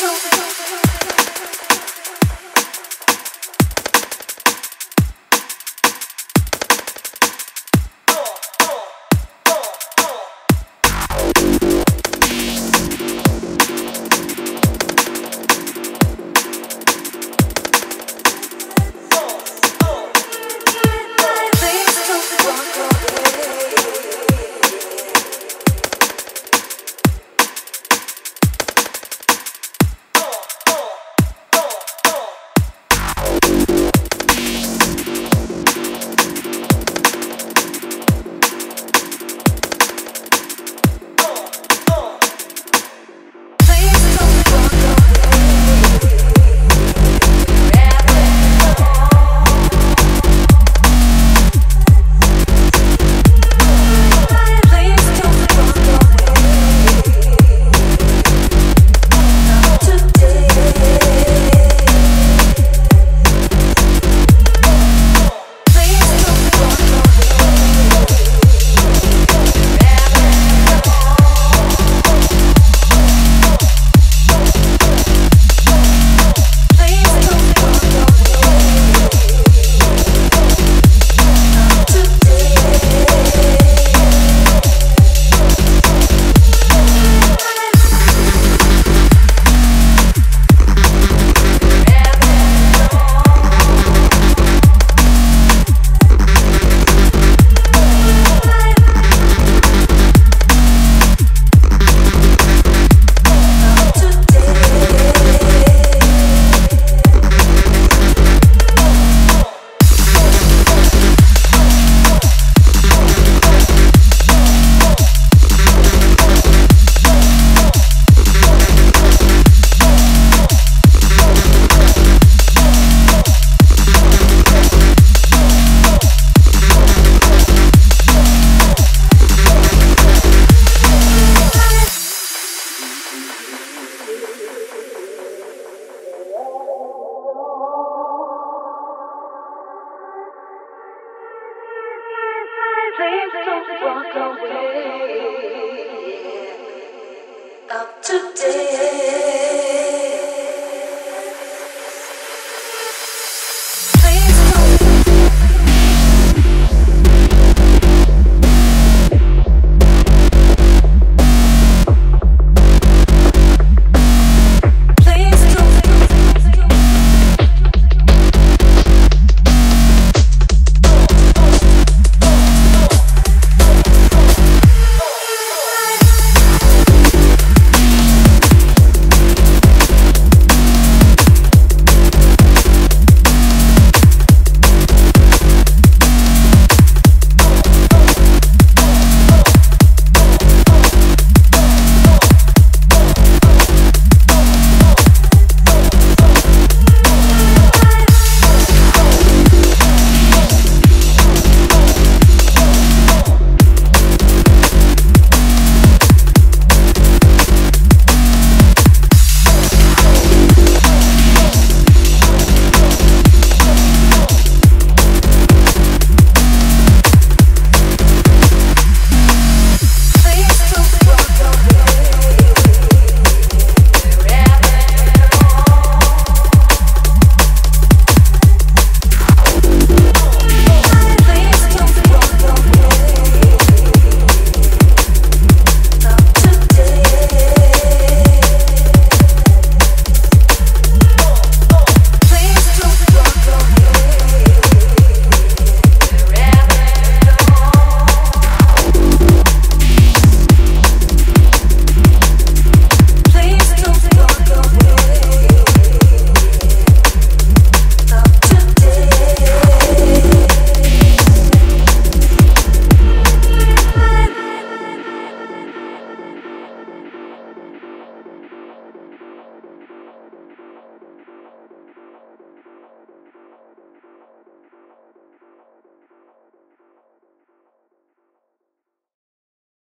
ハハハハ! please don't walk away. Up to date.